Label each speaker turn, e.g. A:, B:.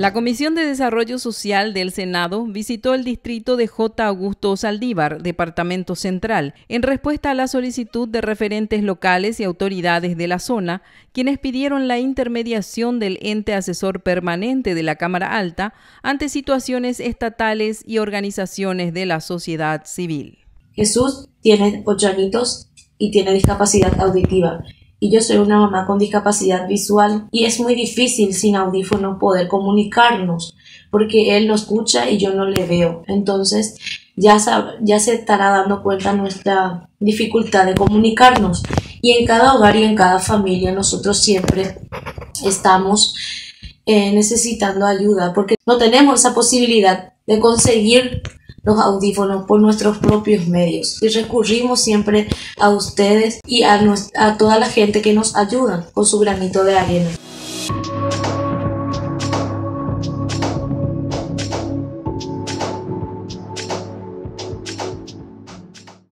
A: La Comisión de Desarrollo Social del Senado visitó el distrito de J. Augusto Saldívar, Departamento Central, en respuesta a la solicitud de referentes locales y autoridades de la zona, quienes pidieron la intermediación del ente asesor permanente de la Cámara Alta ante situaciones estatales y organizaciones de la sociedad civil.
B: Jesús tiene ocho añitos y tiene discapacidad auditiva y yo soy una mamá con discapacidad visual y es muy difícil sin audífono poder comunicarnos porque él no escucha y yo no le veo. Entonces ya, ya se estará dando cuenta nuestra dificultad de comunicarnos y en cada hogar y en cada familia nosotros siempre estamos eh, necesitando ayuda porque no tenemos esa posibilidad de conseguir los audífonos por nuestros propios medios y recurrimos siempre a ustedes y a, a toda la gente que nos ayuda con su granito de arena.